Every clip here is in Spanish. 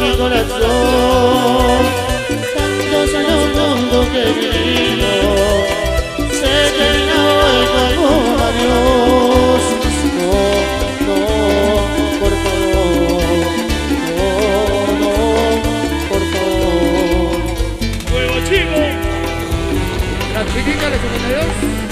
mi corazón Tantos años mundo que vino Se terminó el amor, adiós No, no, por favor No, no, por favor Nuevo chico Vikinga de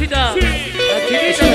去的。啊绝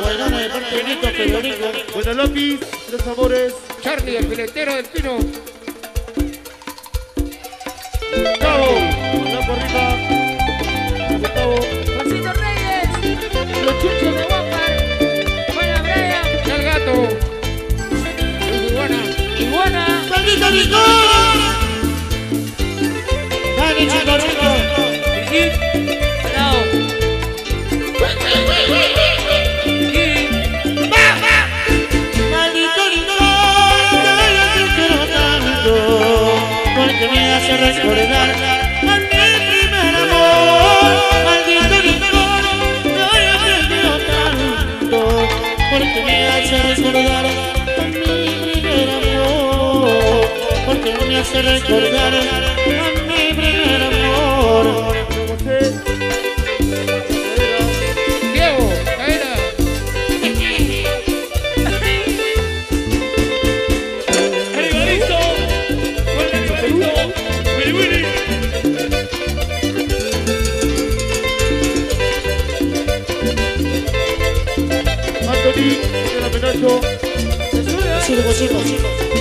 Federico. Buena lápiz, los amores. Charlie, el filetero del pino. Gustavo, Blanco arriba. Gustavo, Juancito Reyes, los chuchos de Wapar. Buena Brian, Y al gato. Buena. Iguana. Dale, chico rico. Porque me hace recordar a mi primer amor. Porque me hace recordar a mi Sigo, sigo, sigo.